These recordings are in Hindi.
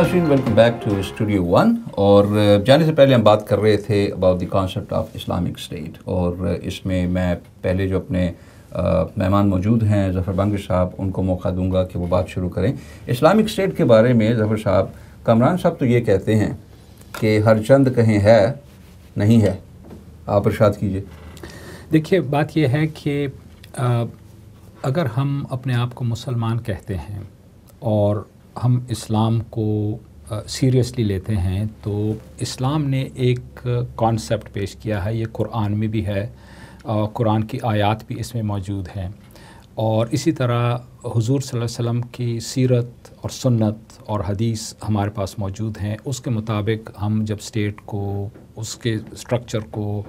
नाजरीन welcome back to studio one और जाने से पहले हम बात कर रहे थे about the concept of Islamic state और इसमें मैं पहले जो अपने मेहमान मौजूद हैं, ज़फ़र बंग साहब, उनको मौका दूँगा कि वो बात शुरू करें। इस्लामिक स्टेट के बारे में ज़फ़र साहब, कमरान साहब तो ये कहते हैं कि हर चंद कहीं है, नहीं है। आप इरशाद कीजिए। देखिए, बात यह है कि अगर हम अपने आप को मुसलमान कहते हैं और हम इस्लाम को सीरियसली लेते हैं तो इस्लाम ने एक कॉन्सेप्ट पेश किया है, ये कुरान में भी है कुरान की आयत भी इसमें मौजूद हैं। और इसी तरह हुजूर सल्लल्लाहु अलैहि वसल्लम की सीरत और सुन्नत और हदीस हमारे पास मौजूद हैं। उसके मुताबिक हम जब स्टेट को, उसके स्ट्रक्चर को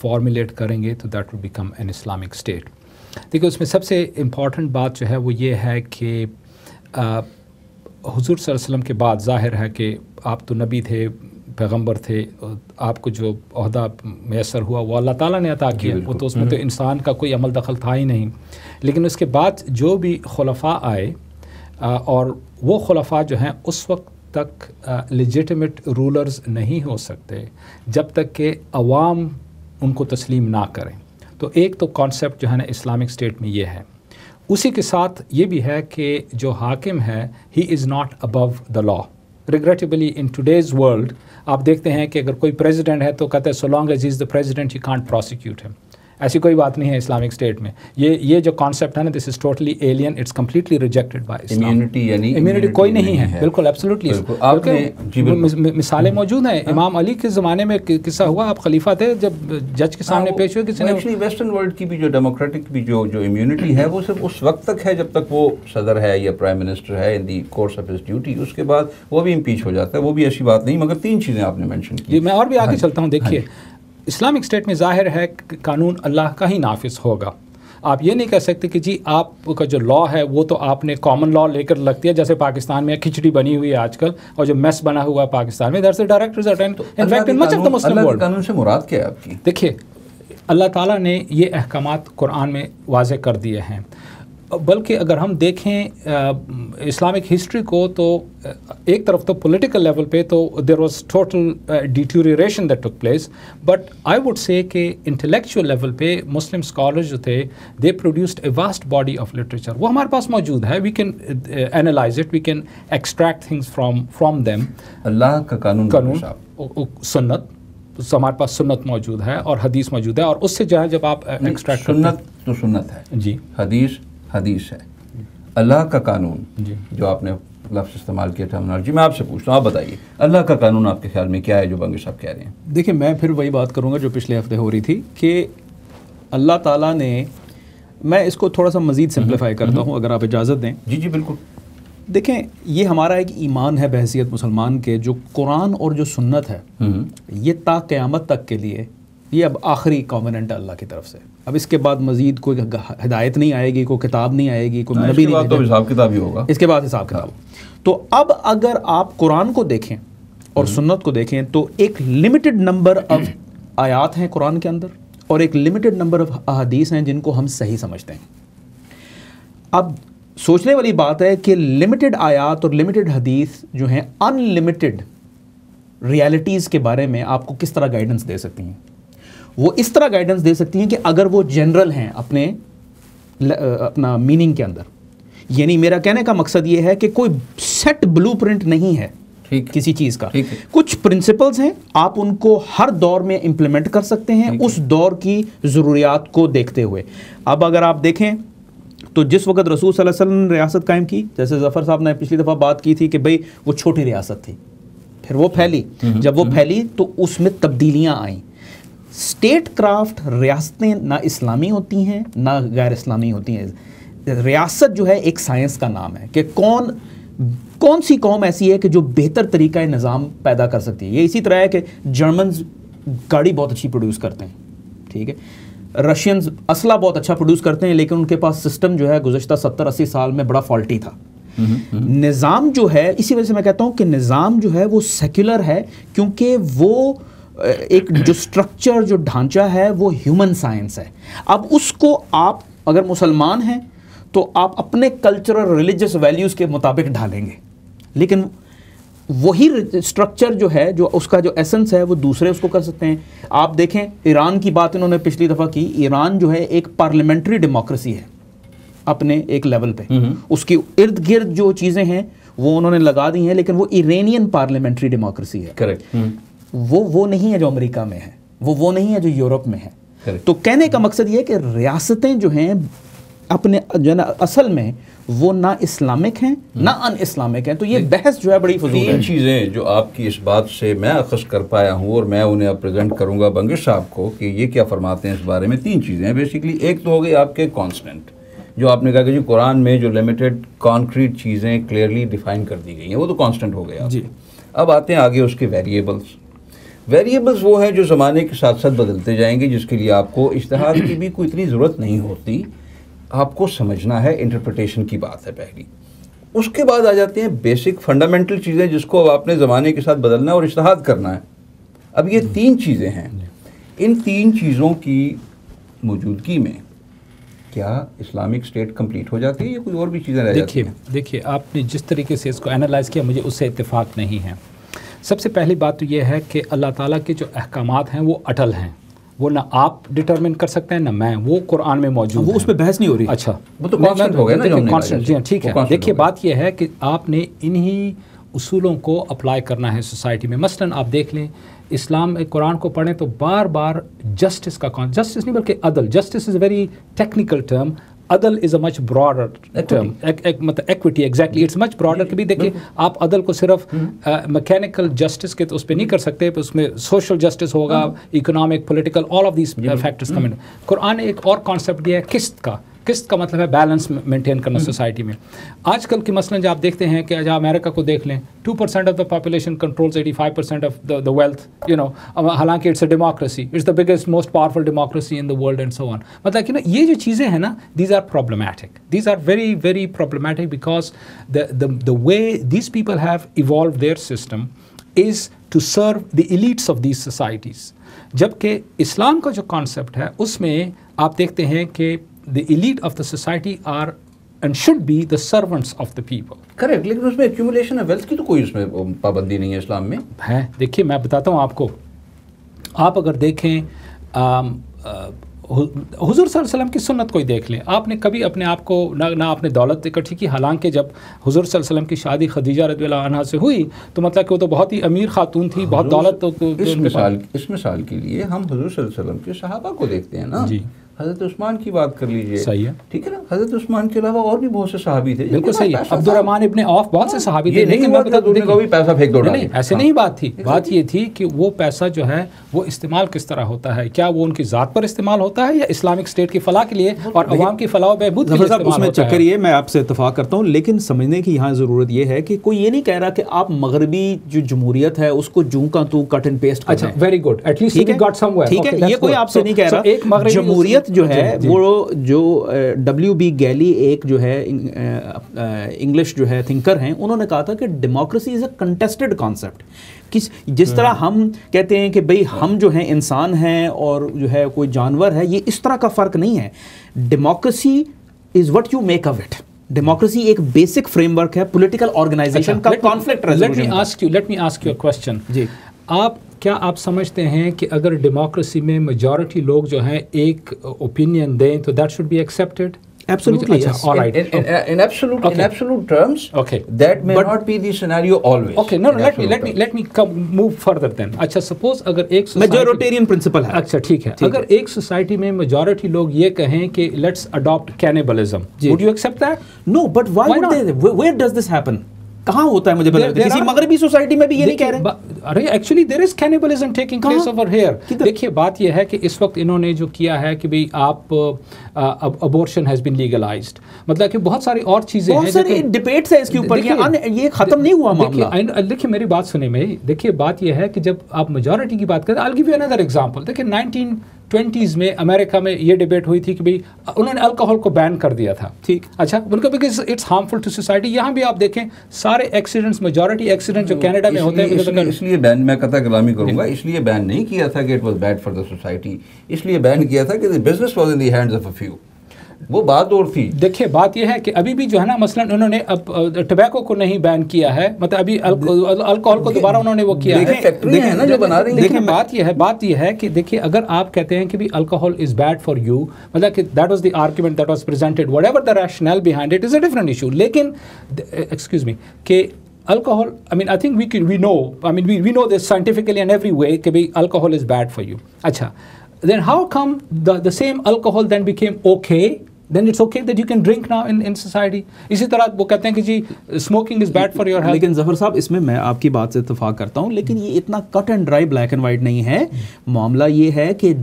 फॉर्मुलेट करेंगे तो that will become an Islamic state देखिए, उसमें सबसे इंपॉर्टेंट बात जो है वो ये है कि हुजूर वसल्लम के बाद ज़ाहिर है कि आप तो नबी थे पैगंबर थे आपको जो अहदा मैसर हुआ वो अल्लाह ताला ने अता किया। वो तो उसमें तो हम्म। इंसान का कोई अमल दखल था ही नहीं। लेकिन उसके बाद जो भी खलफा आए और वो खलफा जो हैं उस वक्त तक लेजिटमेट रूलर्स नहीं हो सकते जब तक कि अवाम उनको तस्लीम ना करें। तो एक तो कॉन्सेप्ट जो है ना इस्लामिक स्टेट में ये है। उसी के साथ ये भी है कि जो हाकिम है he is not above the law regrettably in today's world आप देखते हैं कि अगर कोई प्रेजिडेंट है तो कहते हैं so long as is the president you can't prosecute him ऐसी कोई बात नहीं है इस्लामिक स्टेट में। ये ये जो कॉन्सेप्ट है ना this is totally alien it's completely rejected by immunity यानी इम्यूनिटी कोई नहीं है, बिल्कुल एब्सोल्युटली मिसालें मौजूद हैं। इमाम अली के ज़माने में किस्सा हुआ आप खलीफा थे जब जज के सामने हाँ, पेश हुए किसी ने वेस्टर्न वर्ल्ड की भी जो डेमोक्रेटिक भी जो जो इम्यूनिटी है वो सिर्फ़ उस वक्त तक है जब तक वो सदर है या प्राइम मिनिस्टर है in the course of his duty उसके बाद वो भी इम्पीच हो जाता है वो भी ऐसी बात नहीं मगर तीन चीज़ें आपने मैंशन की। मैं और भी आगे हाँ चलता हूँ देखिए। हाँ इस्लामिक स्टेट में ज़ाहिर है कि कानून अल्लाह का ही नाफिस होगा। आप ये नहीं कह सकते कि जी आपका जो लॉ है वो तो आपने कॉमन लॉ लेकर लगती है जैसे पाकिस्तान में खिचड़ी बनी हुई है आजकल और जो मेस बना हुआ है पाकिस्तान में दरअसल direct result in fact in much of the Muslim world कानून से मुराद क्या है आपकी? देखिए अल्लाह ताला ने ये अहकाम कुरान में वाजे कर दिए हैं। बल्कि अगर हम देखें इस्लामिक हिस्ट्री को तो एक तरफ़ तो पॉलिटिकल लेवल पे तो there was total deterioration that took place but I would say कि इंटेलेक्चुअल लेवल पे मुस्लिम स्कॉलर्स जो थे they produced a vast body of literature वो हमारे पास मौजूद है we can analyse it we can extract things from from them Allah का कानून कानून सुन्नत हमारे पास सुन्नत मौजूद है और हदीस मौजूद है और उससे जो है जब आप एक्सट्रैक्ट सुन्नत तो सुन्नत है। जी। हदीस हदीस है। अल्लाह का कानून जो। आपने लफ्ज़ इस्तेमाल किया टर्मिनोलॉजी मैं आपसे पूछता हूँ आप बताइए अल्लाह का कानून आपके ख्याल में क्या है जो बंगे साहब कह रहे हैं? देखिए मैं फिर वही बात करूँगा जो पिछले हफ़्ते हो रही थी कि अल्लाह ताला ने मैं इसको थोड़ा सा मज़ीद सिंप्लीफाई हम्म, करता हम्म। हूँ अगर आप इजाज़त दें। जी जी बिल्कुल। देखें ये हमारा एक ईमान है बहसीत मुसलमान के जो कुरान और जो सुन्नत है हम्म। ये ता क़यामत तक के लिए ये अब आखिरी कॉमिनेंट है अल्लाह की तरफ़ से। अब इसके बाद मजीद कोई हिदायत नहीं आएगी कोई किताब नहीं आएगी कोई हाँ, नबी नहीं तो हिसाब किताब ही होगा। इसके बाद हिसाब किताब। तो अब अगर आप कुरान को देखें और हम्म। सुन्नत को देखें तो एक लिमिटेड नंबर ऑफ़ आयात हैं कुरान के अंदर और एक लिमिटेड नंबर ऑफ़ अहदीस हैं जिनको हम सही समझते हैं। अब सोचने वाली बात है कि लिमिटेड आयात और लिमिटेड हदीस जो हैं अनलिमिटेड रियलिटीज़ के बारे में आपको किस तरह गाइडेंस दे सकती हैं? वो इस तरह गाइडेंस दे सकती हैं कि अगर वो जनरल हैं अपने अपना मीनिंग के अंदर। यानी मेरा कहने का मकसद ये है कि कोई सेट ब्लूप्रिंट नहीं है किसी चीज़ का। कुछ प्रिंसिपल्स हैं आप उनको हर दौर में इंप्लीमेंट कर सकते हैं उस दौर की ज़रूरियात को देखते हुए। अब अगर आप देखें तो जिस वक्त रसूल वसल्लम ने रियासत कायम की जैसे जफ़र साहब ने पिछली दफ़ा बात की थी कि भाई वो छोटी रियासत थी फिर वो फैली। हम्म, जब वो हम्म। फैली तो उसमें तब्दीलियाँ आईं। स्टेट क्राफ्ट रियासतें ना इस्लामी होती हैं ना गैर इस्लामी होती हैं। रियासत जो है एक साइंस का नाम है कि कौन कौन सी कौम ऐसी है कि जो बेहतर तरीका निज़ाम पैदा कर सकती है। ये इसी तरह है कि जर्मन गाड़ी बहुत अच्छी प्रोड्यूस करते हैं ठीक है? रशियंस असला बहुत अच्छा प्रोड्यूस करते हैं लेकिन उनके पास सिस्टम जो है गुजशत सत्तर अस्सी साल में बड़ा फॉल्टी था। निज़ाम जो है इसी वजह से मैं कहता हूँ कि निज़ाम जो है वो सेक्युलर है क्योंकि वो एक जो स्ट्रक्चर जो ढांचा है वो ह्यूमन साइंस है। अब उसको आप अगर मुसलमान हैं तो आप अपने कल्चरल रिलीजियस वैल्यूज़ के मुताबिक ढालेंगे। लेकिन वही स्ट्रक्चर जो है जो उसका जो एसेंस है वो दूसरे उसको कर सकते हैं। आप देखें ईरान की बात इन्होंने पिछली दफ़ा की। ईरान जो है एक पार्लियामेंट्री डेमोक्रेसी है अपने एक लेवल पे। उसके इर्द गिर्द जो चीज़ें हैं वो उन्होंने लगा दी हैं लेकिन वो इरेनियन पार्लियामेंट्री डेमोक्रेसी है। करेक्ट वो वो नहीं है जो अमेरिका में है वो वो नहीं है जो यूरोप में है. तो कहने का मकसद ये है कि रियासतें जो हैं अपने जो है ना असल में वो ना इस्लामिक हैं ना अन इस्लामिक हैं। तो ये बहस जो है बड़ी फजूल है। चीज़ें जो आपकी इस बात से मैं अखज कर पाया हूँ और मैं उन्हें अब प्रेजेंट करूँगा बंगिश साहब को कि ये क्या फरमाते हैं इस बारे में। तीन चीज़ें हैं। बेसिकली एक तो हो गई आपके कॉन्स्टेंट जो आपने कहा कि जी कुरान में जो लिमिटेड कॉन्क्रीट चीज़ें क्लियरली डिफाइन कर दी गई हैं वो तो कांस्टेंट हो गया जी। अब आते हैं आगे उसके वेरिएबल्स वेरिएबल्स वो हैं जो ज़माने के साथ साथ बदलते जाएँगे जिसके लिए आपको इश्तहार की भी कोई इतनी ज़रूरत नहीं होती। आपको समझना है इंटरप्रटेशन की बात है पहली। उसके बाद आ जाते हैं बेसिक फंडामेंटल चीज़ें जिसको अब आपने ज़माने के साथ बदलना है और इश्तहाद करना है। अब ये तीन चीज़ें हैं। इन तीन चीज़ों की मौजूदगी में क्या इस्लामिक स्टेट कंप्लीट हो जाती है या कोई और भी चीज़ें रह जाती देखिए हैं? देखिए आपने जिस तरीके से इसको एनालाइज किया मुझे उससे इतफाक़ नहीं है। सबसे पहली बात तो यह है कि अल्लाह ताला के जो अहकाम हैं वो अटल हैं। वो ना आप डिटरमिन कर सकते हैं ना मैं। वो कुरान में मौजूद वो हैं। उस पर बहस नहीं हो रही। अच्छा। वो तो हो गया ना जैसे। जी हाँ ठीक है। देखिए बात यह है कि आपने इन्हीं उसूलों को अप्लाई करना है सोसाइटी में। मसलन आप देख लें इस्लाम कुरान को पढ़ें तो बार बार जस्टिस का कौन जस्टिस नहीं बल्कि अदल। Justice is very technical term अदल is a much broader term मतलब equity exactly it's much broader कि भी देखिए आप अदल को सिर्फ़ मैकेनिकल जस्टिस के तो उस पर नहीं कर सकते उसमें सोशल जस्टिस होगा economic political all of these factors comment Quran ने एक और कॉन्सेप्ट दिया है किस्त का। किस्त का मतलब है बैलेंस मेंटेन करना सोसाइटी में। आजकल के मसलन आप देखते हैं कि अमेरिका को देख लें two percent of the population controls eighty five percent of the wealth you know हालाँकि it's a democracy it's the biggest most powerful democracy in the world and so on मतलब कि ना ये जो चीज़ें हैं ना these are problematic these are very very problematic because the the way these people have evolve their system is to serve the elites of these societies जबकि इस्लाम का जो कॉन्सेप्ट है उसमें आप देखते हैं कि the elite of the society are and should be the servants of the people. Correct लेकिन उसमें एक्यूमुलेशन ऑफ़ वेल्थ की तो कोई उसमें पाबंदी नहीं है इस्लाम में। है? देखिए मैं बताता हूँ आपको। आप अगर देखें हुजूर सल्लल्लाहु अलैहि वसल्लम की सुन्नत कोई देख लें। आपने कभी अपने आप को ना ना आपने दौलत इकट्ठी की हालाँकि जब हुजूर सल्लल्लाहु अलैहि वसल्लम की शादी खदीजा रदी अनहा से हुई तो मतलब कि वो तो बहुत ही अमीर खातून थी बहुत दौलत तो, तो, तो इस मिसाल इस मिसाल के लिए हम हजूर वसल्लम के सहाबा को देखते हैं ना। जी। हज़रत उस्मान की बात कर लीजिए सही है। ठीक है ना हज़रत उस्मान के अलावा और भी बहुत से सहाबी थे। बिल्कुल सही। है। अब्दुलरहमान इब्ने औफ बहुत से सहाबी थे लेकिन मैं बता दूँ, कभी पैसा फेंक दो नहीं, ऐसे हाँ। नहीं बात थी। बात ये थी कि वो पैसा जो है वो इस्तेमाल किस तरह होता है? क्या वो उनकी ज़ात पर इस्तेमाल होता है या इस्लामिक स्टेट की फलाह के लिए और अवाम की फलाह बहबूद उसमें चक्कर ये मैं आपसे इतफाक करता हूँ लेकिन समझने की यहाँ ज़रूरत ये है कि कोई ये नहीं कह रहा कि आप मगरबी जो जमहूरियत है उसको जू का तू कट एंड पेस्ट अच्छा वेरी गुड एटलीस्ट ठीक है? है? ये कोई आपसे नहीं कह रहा। एक जमहूरियत जो है। वो जो डब्ल्यू बी गैली एक जो है इंग्लिश जो है थिंकर हैं उन्होंने कहा था कि democracy is a contested concept किस जिस तरह हम कहते हैं कि भाई हम जो हैं इंसान हैं और जो है कोई जानवर है ये इस तरह का फ़र्क नहीं है। Democracy is what you make of it democracy एक बेसिक फ्रेमवर्क है पॉलिटिकल ऑर्गेनाइजेशन का conflict let me ask you let me ask you a question जी। आप क्या आप समझते हैं कि अगर डेमोक्रेसी में मेजॉरिटी लोग जो हैं एक ओपिनियन दें तो that should be accepted Absolutely, अच्छा yes. all In, right in, in, in absolute in Okay. absolute terms, Okay. that may But- not be the scenario always. Okay, no, in no, let me absolute let me terms. let me come move further then. अच्छा suppose अगर एक society- मेजोरिटेरियन प्रिंसिपल है अच्छा ठीक है ठीक अगर एक सोसाइटी में मेजॉरिटी लोग ये कहें कि let's adopt cannibalism ji. Would you accept that no but why Why would not? They where does this happen कहाँ होता है मुझे पता there किसी मगरबी सोसाइटी में भी ये नहीं कह रहे अरे actually there is cannibalism taking place over here देखिए बात यह है कि इस वक्त इन्होंने जो किया है कि भाई आप अबॉर्शन हैज़ बीन लीगलाइज्ड मतलब कि बहुत सारी और चीज़ें हैं सारे डिबेट्स है इसके ऊपर ये ये खत्म नहीं हुआ मामला। देखिए मेरी बात सुने मेरी देखिए बात यह है कि जब आप मेजॉरिटी की बात करें I give you another example देखिए 1920s में अमेरिका में ये डिबेट हुई थी कि भाई उन्होंने अल्कोहल को बैन कर दिया था। ठीक। अच्छा उनका because it's harmful to society यहाँ भी आप देखें सारे एक्सीडेंट्स मेजोरिटी एक्सीडेंट जो कनाडा में होते हैं इसलिए, बैन मैं कथा कलामी करूँगा इसलिए बैन नहीं किया था कि it was bad for the society इसलिए बैन किया था कि the business was in the hands of a few वो बात और थी। देखिए बात यह है कि अभी भी जो है ना मसलन उन्होंने अब टबैको को नहीं बैन किया है मतलब अभी अल्कोहल को दोबारा उन्होंने वो किया है। फैक्ट्री है ना जो बना रही देखिए बात यह है बात यह है कि देखिए अगर आप कहते हैं कि भी alcohol is bad for you मतलब कि that was the argument that was presented whatever the rationale behind it is a different issue लेकिन एक्सक्यूज मी कि alcohol i mean i think we can we know i mean we, we know this scientifically in every way that alcohol is bad for you. acha then how come the, the same alcohol then became okay then it's okay that you can drink now in in society. इसी तरह वो कहते हैं कि जी smoking is bad for your health लेकिन ज़फ़र साहब इसमें मैं आपकी बात से इतफाक करता हूँ लेकिन ये इतना cut and dry black and white नहीं है। मामला ये है कि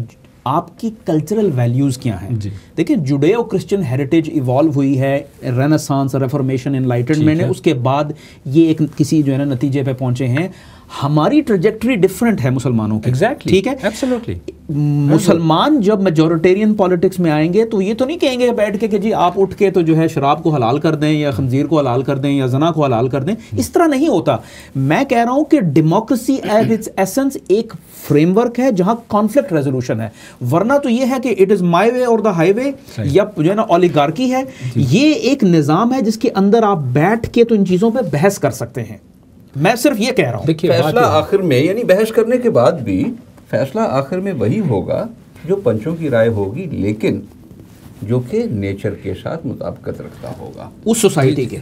आपकी कल्चरल वैल्यूज़ क्या हैं? देखिए जुडेओ क्रिश्चियन हेरिटेज इवॉल्व हुई है रेनेसांस रेफॉर्मेशन इनलाइटनमेंट है। उसके बाद ये एक किसी जो है ना नतीजे पे पहुँचे हैं। हमारी ट्रजेक्ट्री डिफरेंट है मुसलमानों की। Exactly exactly. ठीक है? एब्सोल्युटली मुसलमान जब मेजोरिटेरियन पॉलिटिक्स में आएँगे तो ये तो नहीं कहेंगे बैठ के कि जी आप उठ के तो जो है शराब को हलाल कर दें या खंजीर को हलाल कर दें या जना को हलाल कर दें इस तरह नहीं होता। मैं कह रहा हूँ कि डेमोक्रेसी एज इट्स एसेंस एक फ्रेमवर्क है जहाँ कॉन्फ्लिक्ट रेजोल्यूशन है। वरना तो ये है कि इट इज़ माई वे और द हाईवे या जो है ना ओलिगार्की है ये एक निज़ाम है जिसके अंदर आप बैठ के तो इन चीज़ों पर बहस कर सकते हैं। मैं सिर्फ़ ये कह रहा हूँ। देखिए फैसला आखिर में यानी बहस करने के बाद भी फैसला आखिर में वही होगा जो पंचों की राय होगी लेकिन जो कि नेचर के साथ मुताबकत रखता होगा। उस सोसाइटी के।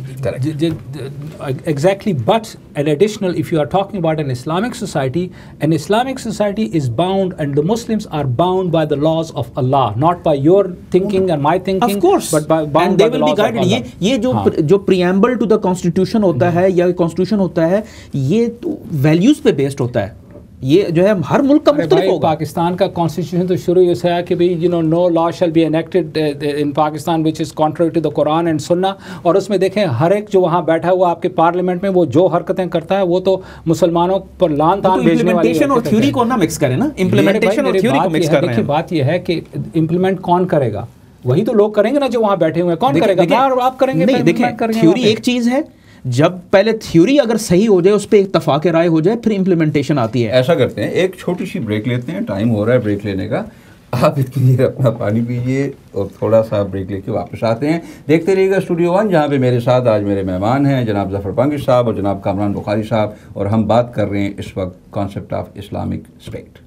Exactly but an additional if you are talking about an Islamic society an Islamic society is bound and the Muslims are bound by the laws of Allah not by your thinking and my thinking of course but bound they will be guided ये ये जो हाँ. जो प्रीएम्बल टू द कॉन्स्टिट्यूशन होता है या कॉन्स्टिट्यूशन होता है ये वैल्यूज़ पे बेस्ड होता है। ये जो है हर मुल्क का मुख्तलिफ़ होगा। पाकिस्तान का कॉन्स्टिट्यूशन तो शुरू से है कि भाई you know no law shall be enacted in Pakistan which is contrary to the Quran and sunnah और उसमें देखें हर एक जो वहाँ बैठा हुआ आपके पार्लियामेंट में वो जो हरकतें करता है वो तो मुसलमानों पर लान तान वाली और थ्योरी को ना मिक्स करें ना? इम्प्लीमेंटेशन और थ्योरी को मिक्स कर देखिए बात यह है कि इम्प्लीमेंट कौन करेगा? वही तो लोग करेंगे ना जो वहाँ बैठे हुए हैं। कौन करेगा? आप करेंगे नहीं देखिए थ्योरी एक चीज़ है जब पहले थ्योरी अगर सही हो जाए, उस पर इतफाक राय हो जाए, फिर इंप्लीमेंटेशन आती है। ऐसा करते हैं, एक छोटी सी ब्रेक लेते हैं टाइम हो रहा है ब्रेक लेने का। आप इतनी देर अपना पानी पीजिए और थोड़ा सा ब्रेक लेके वापस आते हैं। देखते रहिएगा स्टूडियो वन जहाँ पे मेरे साथ आज मेरे मेहमान हैं, जनाब जफ़र पंगिश साहब और जनाब कामरान बुखारी साहब, और हम बात कर रहे हैं इस वक्त कॉन्सेप्ट ऑफ़ इस्लामिक स्टेट